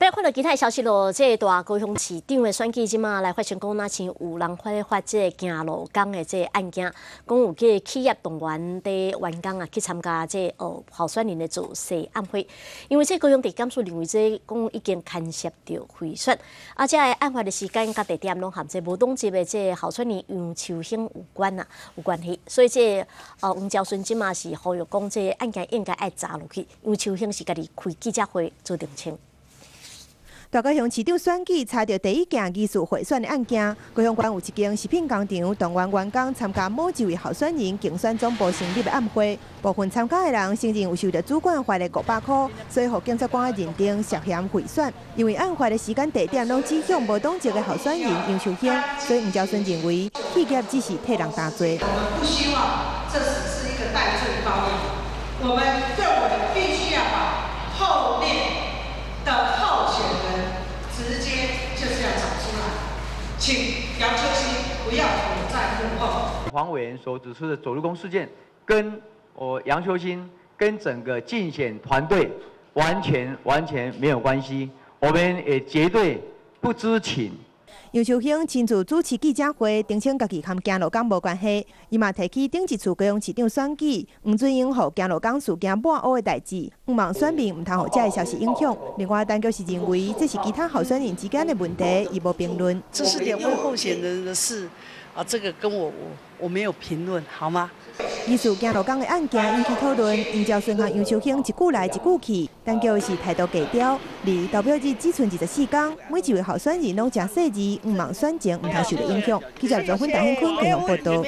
来看到其他消息咯，这大高雄市长的选举即嘛来发生讲，那像有人发发这行路工的这案件，讲有个企业动员的员工啊去参加这哦候选人的造势案会，因为这高雄地检署认为这讲已经牵涉到贿选，啊即个案发的时间甲地点拢和这无党籍的即候选人杨秋兴有关啊，有关系，所以这呃黄兆顺即嘛是呼吁讲这案件应该爱查落去，杨秋兴是家己开记者会做澄清。大高雄市长选举查到第一件疑似贿选的案件，高雄县有一间食品工厂动员员工参加某一位候选人竞选总部成立的暗会，部分参加的人承认有收到主管发的五百块，所以互检察官认定涉嫌贿选。因为案发的时间地点拢指向无党籍的候选人杨秀兴，所以吴兆顺认为企业只是替人担罪。我们不希望这只是一个代罪羔羊，我们认为必须要把后面的请杨秋兴不要躲在幕后。黄委员所指出的走路工事件，跟我杨秋兴跟整个竞选团队完全完全没有关系，我们也绝对不知情。杨秀兴亲自主持记者会，澄清家己和行路港无关系。伊嘛提起顶一次高雄市长选举，黄俊英和行路港事件半乌的代志，毋望选民毋通互这个消息影响。另外，单局是认为这是其他候选人之间的问题，伊无评论。这是两位候选人的事，啊，这个跟我我我没有评论，好吗？艺术行路港的案件引起讨论，杨兆顺和杨秋兴一句来一句去，但就是态度低调。离投票日只剩二十四天，每一位候选人拢正细致，唔忙选情唔通受到影响。记者张芬、陈兴坤、共同报道。